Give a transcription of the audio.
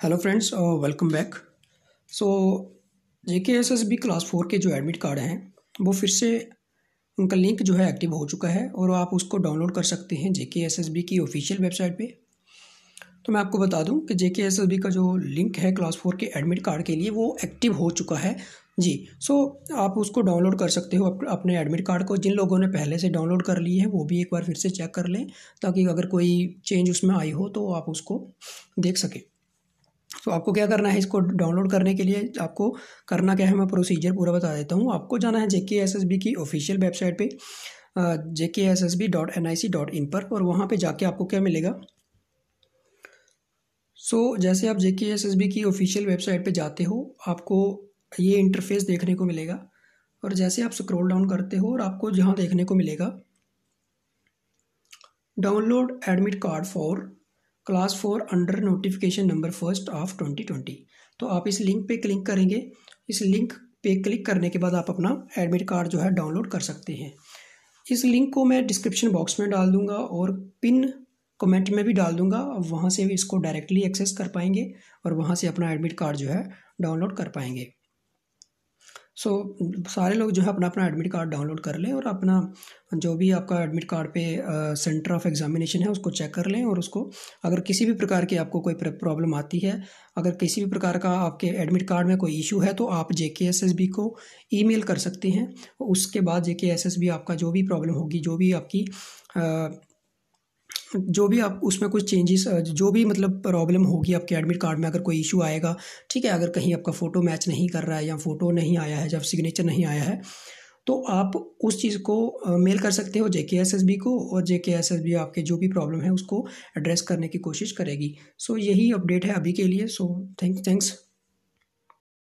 Hello friends welcome back so J K S S B class four के जो admit card हैं, वो फिर से उनका लिंक जो है एक्टिव हो चुका है और आप उसको डाउनलोड कर सकते हैं J K S S B की ऑफिशियल वेबसाइट पे। तो मैं आपको बता दूँ कि जे के एस एस बी का जो लिंक है क्लास फोर के एडमिट कार्ड के लिए, वो एक्टिव हो चुका है। जी सो आप उसको डाउनलोड कर सकते हो अपने एडमिट कार्ड को। जिन लोगों ने पहले से डाउनलोड कर लिए है, वो भी एक बार फिर से चेक कर लें, ताकि अगर कोई चेंज उसमें आई हो तो आप उसको देख सकें। तो आपको क्या करना है इसको डाउनलोड करने के लिए आपको करना क्या है मैं प्रोसीजर पूरा बता देता हूँ। आपको जाना है जे के ऑफिशियल वेबसाइट पे J K S S B dot N I C dot in पर और वहाँ पे जाके आपको क्या मिलेगा? सो so, जैसे आप J K S S B की ऑफिशियल वेबसाइट पे जाते हो आपको ये इंटरफेस देखने को मिलेगा और जैसे आप स्क्रॉल डाउन करते हो और आपको जहाँ देखने को मिलेगा download admit card for class four under notification number first of twenty twenty. तो आप इस लिंक पे क्लिक करेंगे। इस लिंक पे क्लिक करने के बाद आप अपना एडमिट कार्ड जो है डाउनलोड कर सकते हैं। इस लिंक को मैं डिस्क्रिप्शन बॉक्स में डाल दूँगा और पिन कमेंट में भी डाल दूँगा। वहाँ से भी इसको डायरेक्टली एक्सेस कर पाएँगे और वहाँ से अपना एडमिट कार्ड जो है डाउनलोड कर पाएँगे। सो सारे लोग जो है अपना अपना एडमिट कार्ड डाउनलोड कर लें और अपना जो भी आपका एडमिट कार्ड पे सेंटर ऑफ़ एग्जामिनेशन है, उसको चेक कर लें और उसको अगर किसी भी प्रकार की आपको कोई प्रॉब्लम आती है, अगर किसी भी प्रकार का आपके एडमिट कार्ड में कोई इशू है तो आप J K S S B को ईमेल कर सकते हैं। उसके बाद जे के एस एस बी आपका जो भी प्रॉब्लम होगी, जो भी आपकी जो भी आप, उसमें कुछ चेंजेस जो भी मतलब प्रॉब्लम होगी आपके एडमिट कार्ड में, अगर कोई इशू आएगा, ठीक है, अगर कहीं आपका फ़ोटो मैच नहीं कर रहा है या फ़ोटो नहीं आया है, जब सिग्नेचर नहीं आया है तो आप उस चीज़ को मेल कर सकते हो जे को और जे आपके जो भी प्रॉब्लम है, उसको एड्रेस करने की कोशिश करेगी। सो यही अपडेट है अभी के लिए। So thank thanks